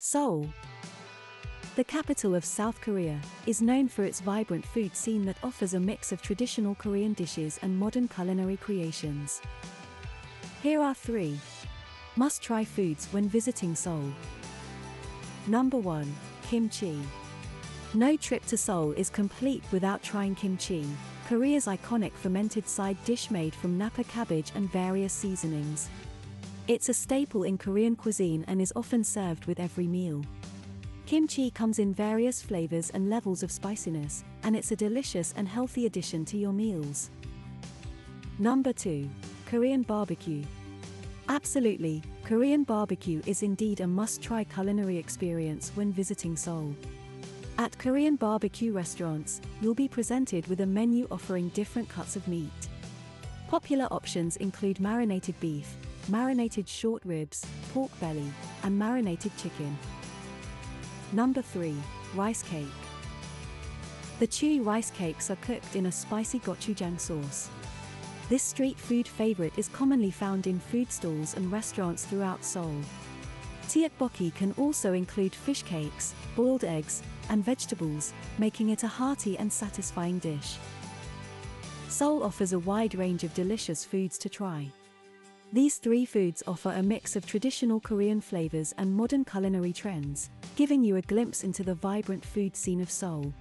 Seoul. The capital of South Korea is known for its vibrant food scene that offers a mix of traditional Korean dishes and modern culinary creations. Here are three must try foods when visiting Seoul. Number 1 Kimchi. No trip to Seoul is complete without trying kimchi, Korea's iconic fermented side dish made from napa cabbage and various seasonings. It's a staple in Korean cuisine and is often served with every meal. Kimchi comes in various flavors and levels of spiciness, and it's a delicious and healthy addition to your meals. Number 2. Korean barbecue. Absolutely, Korean barbecue is indeed a must try culinary experience when visiting Seoul. At Korean barbecue restaurants, you'll be presented with a menu offering different cuts of meat. Popular options include marinated beef, marinated short ribs, pork belly, and marinated chicken. Number 3. Rice cake. The chewy rice cakes are cooked in a spicy gochujang sauce. This street food favorite is commonly found in food stalls and restaurants throughout Seoul. Tteokbokki can also include fish cakes, boiled eggs, and vegetables, making it a hearty and satisfying dish. Seoul offers a wide range of delicious foods to try. These three foods offer a mix of traditional Korean flavors and modern culinary trends, giving you a glimpse into the vibrant food scene of Seoul.